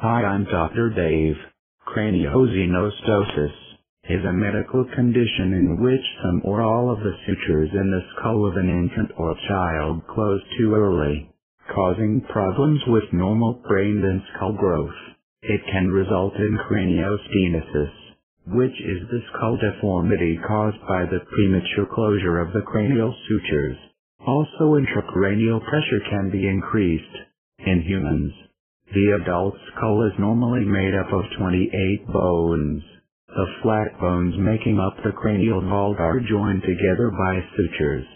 Hi, I'm Dr. Dave. Craniosynostosis is a medical condition in which some or all of the sutures in the skull of an infant or child close too early, causing problems with normal brain and skull growth. It can result in craniostenosis, which is the skull deformity caused by the premature closure of the cranial sutures. Also intracranial pressure can be increased. In humans, the adult skull is normally made up of 28 bones. The flat bones making up the cranial vault are joined together by sutures,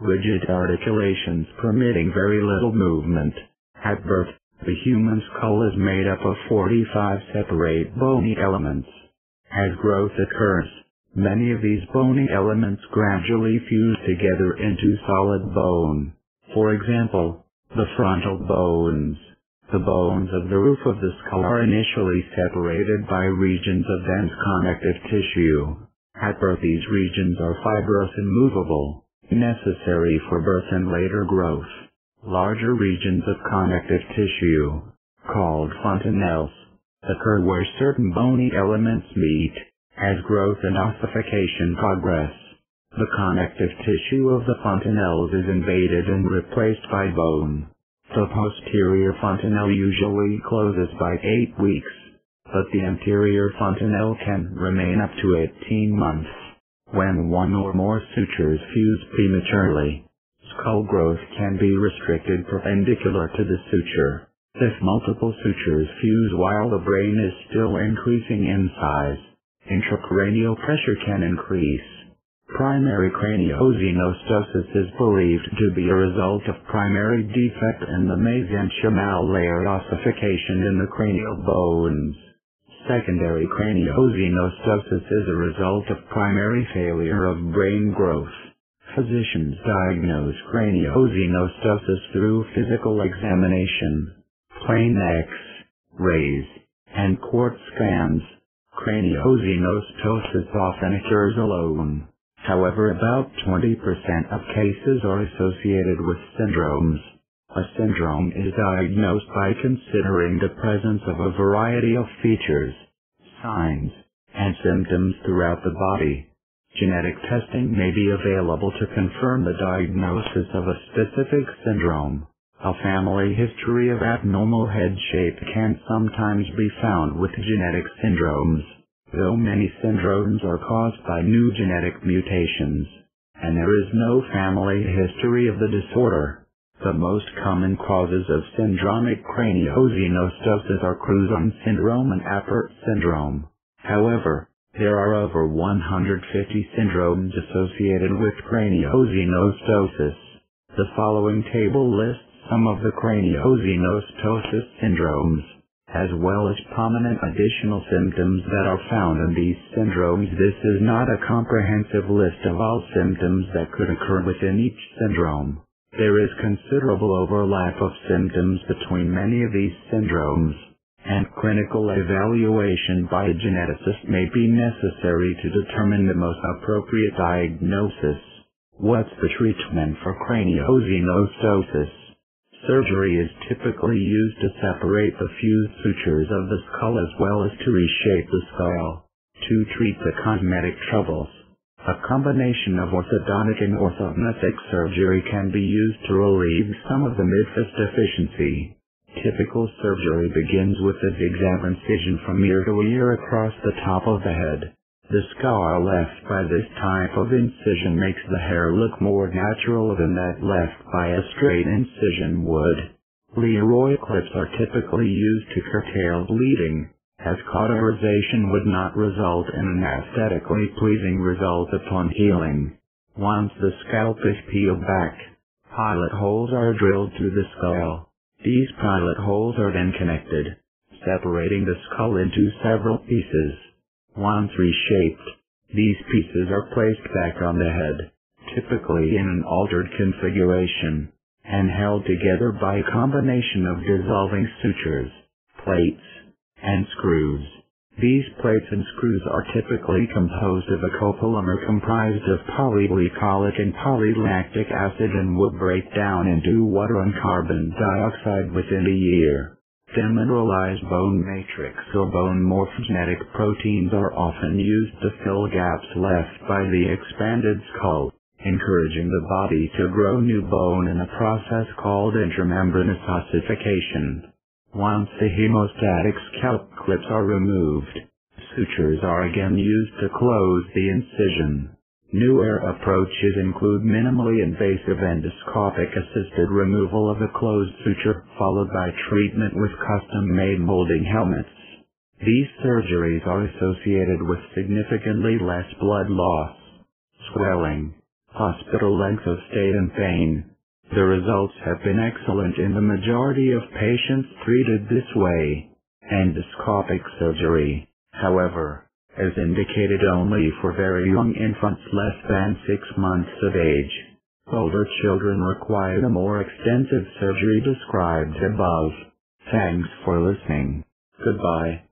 rigid articulations permitting very little movement. At birth, the human skull is made up of 45 separate bony elements. As growth occurs, many of these bony elements gradually fuse together into solid bone. For example, the frontal bones. The bones of the roof of the skull are initially separated by regions of dense connective tissue. At birth these regions are fibrous and movable, necessary for birth and later growth. Larger regions of connective tissue, called fontanelles, occur where certain bony elements meet. As growth and ossification progress, the connective tissue of the fontanelles is invaded and replaced by bone. The posterior fontanelle usually closes by 8 weeks, but the anterior fontanelle can remain up to 18 months. When one or more sutures fuse prematurely, skull growth can be restricted perpendicular to the suture. If multiple sutures fuse while the brain is still increasing in size, intracranial pressure can increase. Primary craniosynostosis is believed to be a result of primary defect in the mesenchymal layer ossification in the cranial bones. Secondary craniosynostosis is a result of primary failure of brain growth. Physicians diagnose craniosynostosis through physical examination, plain X-rays, and quartz scans. Craniosynostosis often occurs alone. However, about 20% of cases are associated with syndromes. A syndrome is diagnosed by considering the presence of a variety of features, signs, and symptoms throughout the body. Genetic testing may be available to confirm the diagnosis of a specific syndrome. A family history of abnormal head shape can sometimes be found with genetic syndromes, though many syndromes are caused by new genetic mutations, and there is no family history of the disorder. The most common causes of syndromic craniosynostosis are Crouzon syndrome and Apert syndrome. However, there are over 150 syndromes associated with craniosynostosis. The following table lists some of the craniosynostosis syndromes, as well as prominent additional symptoms that are found in these syndromes. This is not a comprehensive list of all symptoms that could occur within each syndrome. There is considerable overlap of symptoms between many of these syndromes, and clinical evaluation by a geneticist may be necessary to determine the most appropriate diagnosis. What's the treatment for craniosynostosis? Surgery is typically used to separate the fused sutures of the skull as well as to reshape the skull. To treat the cosmetic troubles, a combination of orthodontic and orthognathic surgery can be used to relieve some of the midface deficiency. Typical surgery begins with a zigzag incision from ear to ear across the top of the head. The scar left by this type of incision makes the hair look more natural than that left by a straight incision would. Leroy clips are typically used to curtail bleeding, as cauterization would not result in an aesthetically pleasing result upon healing. Once the scalp is peeled back, pilot holes are drilled through the skull. These pilot holes are then connected, separating the skull into several pieces. Once reshaped, these pieces are placed back on the head, typically in an altered configuration, and held together by a combination of dissolving sutures, plates, and screws. These plates and screws are typically composed of a copolymer comprised of polyglycolic and polylactic acid and will break down into water and carbon dioxide within a year. Demineralized bone matrix or bone morphogenetic proteins are often used to fill gaps left by the expanded skull, encouraging the body to grow new bone in a process called intramembranous ossification. Once the hemostatic scalp clips are removed, sutures are again used to close the incision. Newer approaches include minimally invasive endoscopic assisted removal of a closed suture followed by treatment with custom-made molding helmets. These surgeries are associated with significantly less blood loss, swelling, hospital length of stay and pain. The results have been excellent in the majority of patients treated this way. Endoscopic surgery, however, is indicated only for very young infants less than six months of age. Older children require the more extensive surgery described above. Thanks for listening. Goodbye.